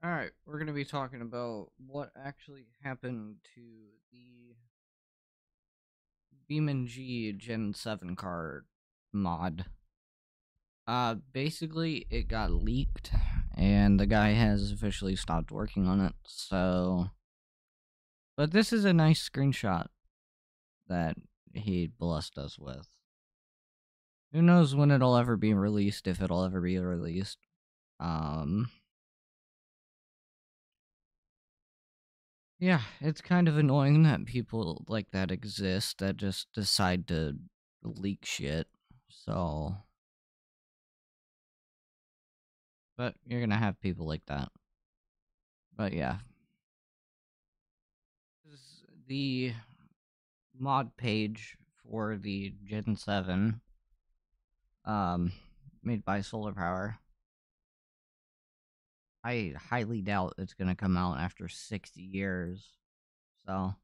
All right, we're gonna be talking about what actually happened to the BeamNG Gen 7 card mod. Uh, basically, it got leaked, and the guy has officially stopped working on it, so. But this is a nice screenshot that he blessed us with. Who knows when it'll ever be released, if it'll ever be released. Um. Yeah, it's kind of annoying that people like that exist that just decide to leak shit. So. But you're gonna have people like that. But yeah. The mod page for the Gen 7. Um, made by Solar Power. I highly doubt it's gonna come out after 60 years. So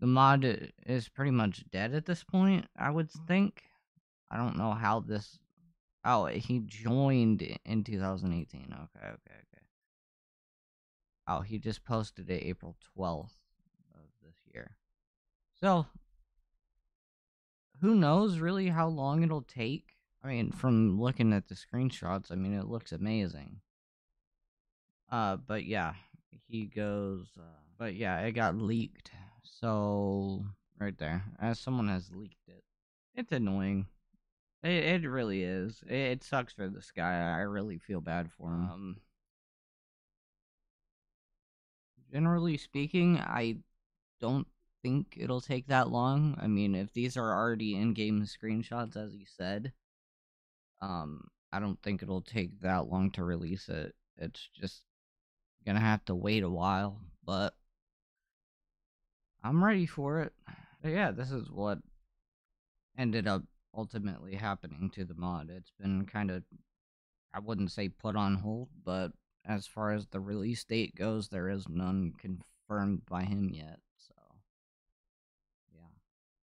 the mod is pretty much dead at this point, I would mm. think. I don't know how this Oh, he joined in 2018. Okay, okay, okay. Oh, he just posted it April 12th of this year. So, who knows really how long it'll take? I mean, from looking at the screenshots, I mean, it looks amazing. Uh, but yeah, he goes, uh, but yeah, it got leaked. So, right there, as someone has leaked it. It's annoying. It, it really is. It, it sucks for this guy. I really feel bad for him. Um, generally speaking, I don't think it'll take that long. I mean, if these are already in-game screenshots, as you said, um, I don't think it'll take that long to release it. It's just gonna have to wait a while, but I'm ready for it. But yeah, this is what ended up ultimately happening to the mod. It's been kind of, I wouldn't say put on hold, but as far as the release date goes, there is none confirmed by him yet.